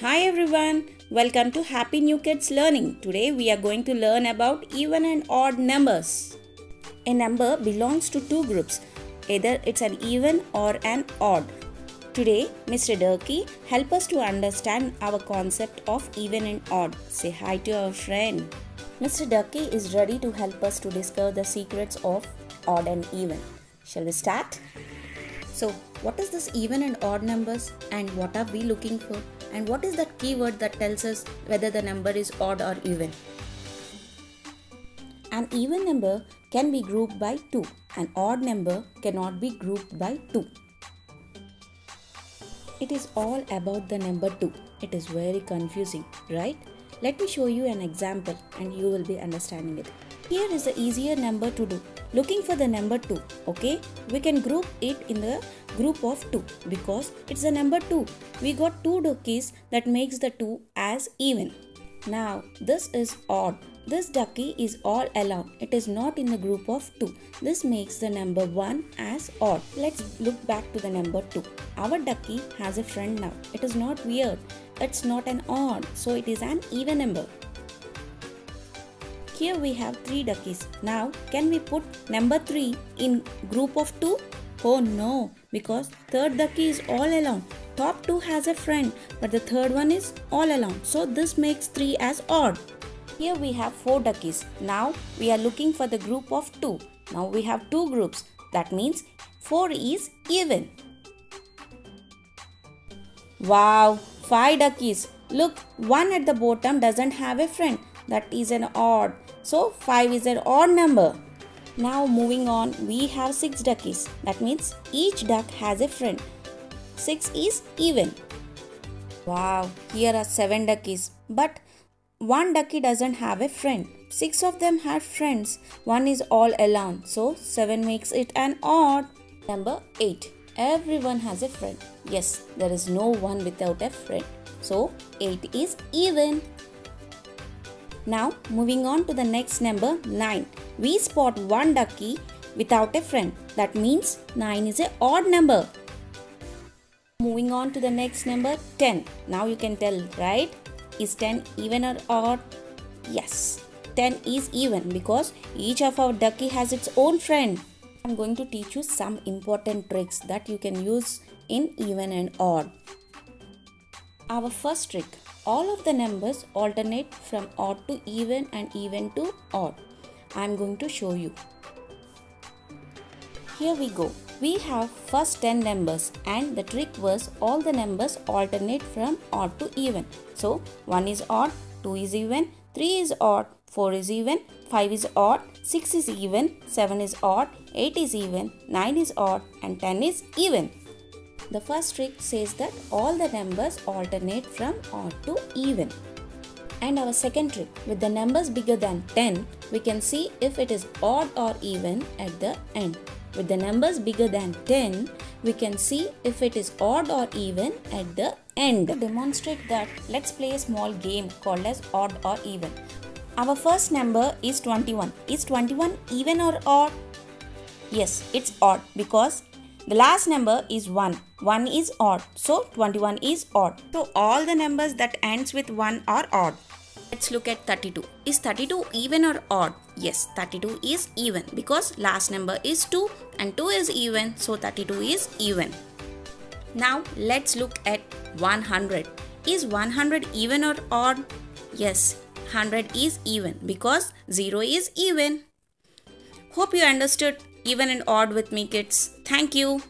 Hi everyone, welcome to Happy New Kids Learning. Today we are going to learn about even and odd numbers. A number belongs to two groups, either it's an even or an odd. Today, Mr. Ducky help us to understand our concept of even and odd. Say hi to our friend. Mr. Ducky is ready to help us to discover the secrets of odd and even. Shall we start? So, what is this even and odd numbers and what are we looking for? And what is that keyword that tells us whether the number is odd or even? An even number can be grouped by 2. An odd number cannot be grouped by 2. It is all about the number 2. It is very confusing, right? Let me show you an example and you will be understanding it. Here is the easier number to do. Looking for the number 2, okay? We can group it in the group of 2 because it's the number 2. We got two duckies that makes the 2 as even. Now, this is odd. This ducky is all alone. It is not in the group of 2. This makes the number 1 as odd. Let's look back to the number 2. Our ducky has a friend now. It is not weird. It's not an odd. So it is an even number. Here we have 3 duckies. Now, can we put number 3 in group of 2? Oh no, because third ducky is all alone. Top 2 has a friend, but the third one is all alone. So this makes 3 as odd. Here we have 4 duckies. Now we are looking for the group of 2. Now we have 2 groups. That means 4 is even. Wow, 5 duckies. Look, one at the bottom doesn't have a friend. That is an odd. So 5 is an odd number. Now moving on, we have 6 duckies. That means each duck has a friend. 6 is even. Wow, here are 7 duckies. But one ducky doesn't have a friend. 6 of them have friends. One is all alone. So 7 makes it an odd. Number 8. Everyone has a friend. Yes, there is no one without a friend. So 8 is even. Now moving on to the next number 9. We spot one ducky without a friend. That means 9 is a odd number. Moving on to the next number 10. Now you can tell, right? Is 10 even or odd? Yes, 10 is even because each of our ducky has its own friend. I'm going to teach you some important tricks that you can use in even and odd. Our first trick all of the numbers alternate from odd to even and even to odd. I am going to show you. Here we go. We have first 10 numbers and the trick was all the numbers alternate from odd to even. So 1 is odd, 2 is even, 3 is odd, 4 is even, 5 is odd, 6 is even, 7 is odd, 8 is even, 9 is odd and 10 is even. The first trick says that all the numbers alternate from odd to even. And our second trick, with the numbers bigger than 10, we can see if it is odd or even at the end. With the numbers bigger than 10, we can see if it is odd or even at the end. To demonstrate that, let's play a small game called as odd or even. Our first number is 21. Is 21 even or odd? Yes, it's odd because the last number is 1. 1 is odd. So 21 is odd. So all the numbers that ends with 1 are odd. Let's look at 32. Is 32 even or odd? Yes, 32 is even because last number is 2 and 2 is even. So 32 is even. Now let's look at 100. Is 100 even or odd? Yes, 100 is even because 0 is even. Hope you understood even and odd with me kids. Thank you.